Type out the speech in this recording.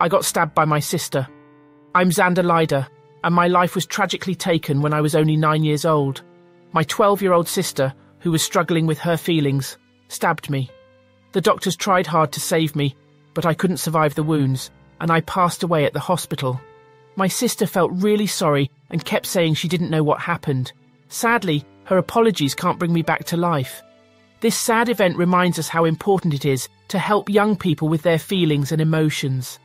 I got stabbed by my sister. I'm Zander Lyda, and my life was tragically taken when I was only nine years old. My 12 year old sister, who was struggling with her feelings, stabbed me. The doctors tried hard to save me, but I couldn't survive the wounds, and I passed away at the hospital. My sister felt really sorry and kept saying she didn't know what happened. Sadly, her apologies can't bring me back to life. This sad event reminds us how important it is to help young people with their feelings and emotions.